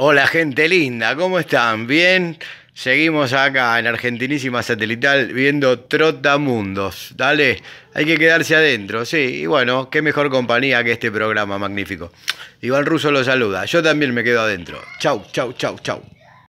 Hola gente linda, ¿cómo están? ¿Bien? Seguimos acá en Argentinísima Satelital viendo Trotamundos. Dale, hay que quedarse adentro, sí. Y bueno, qué mejor compañía que este programa magnífico. Iván Russo lo saluda. Yo también me quedo adentro. Chau, chau, chau, chau.